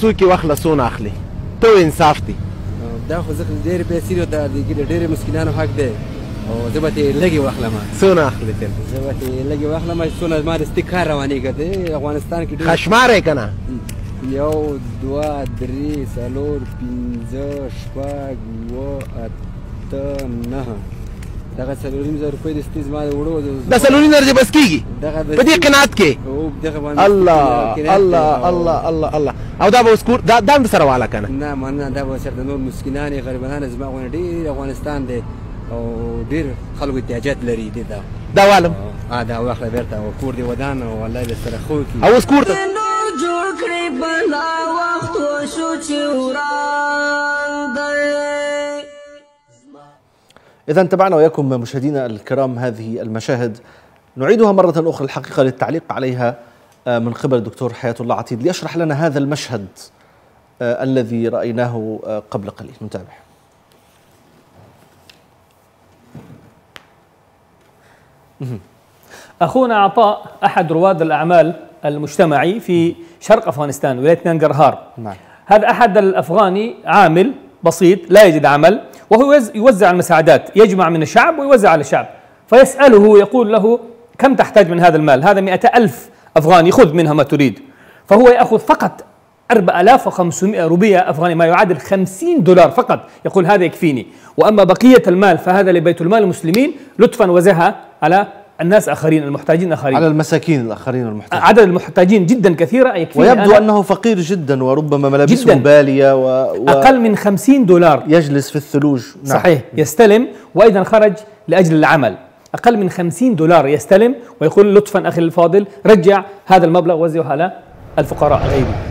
څوک واخله څونه اخلي ته انصاف دی. دا خو ځکه ډېر پیسې دي د ډېر مسکینانو حق دی. او زه به ترې لږې واخلم. څونه اخلي تل زه به ترې لږې واخلم څونه زما دستي کار روانېږي دی افغانستان کې ډېر خشمار یې که نه؟ یو دوه درې څلور پنځه شپږ اووه اته نهه دغه څلوریم زره روپۍ دستي زما د وړو د څلورین درجه بس دغه په دې قناعت کې؟ الله الله الله الله الله. او دا به اوس کور دا دا هم سره والا که نه نه مننه دا به سره د نور مسکینانې غریبانانې زما غوڼه ډېر افغانستان دی. او ډېر خلکو احتیاجات لري دې ته. دا والم. ا دا واخله بیرته او کور دی ودان او الله دې سره خو کی او اوس کور ته. نور جوړ کړی بلا إذا تابعنا وإياكم مشاهدينا الكرام هذه المشاهد. نعيدها مرة أخرى الحقيقة للتعليق عليها آه، من قبل الدكتور حياة الله عتيد ليشرح لنا هذا المشهد آه، الذي رأيناه آه، قبل قليل. نتابع. أخونا عطاء أحد رواد الأعمال المجتمعي في شرق أفغانستان ولايه نانجرهار نعم. هذا أحد الأفغاني عامل بسيط لا يجد عمل وهو يوز- يوزع المساعدات يجمع من الشعب ويوزع على الشعب. فيسأله يقول له كم تحتاج من هذا المال؟ هذا مئة ألف أفغاني خذ منها ما تريد. فهو يأخذ فقط 4500 روبية أفغانية ما يعادل 50 دولار فقط. يقول هذا يكفيني. وأما بقية المال فهذا لبيت المال المسلمين لطفا وزعها على الناس آخرين المحتاجين آخرين. على المساكين الآخرين المحتاجين عدد المحتاجين جدا كثيرة يكفيني ويبدو أنا أنه فقير جدا وربما ملابسه جداً. بالية و... و... أقل من 50 دولار. يجلس في الثلوج. نعم. صحيح. يستلم وأيضا خرج لأجل العمل. أقل من 50 دولار يستلم ويقول لطفا أخي الفاضل رجع هذا المبلغ وزعه على الفقراء غيري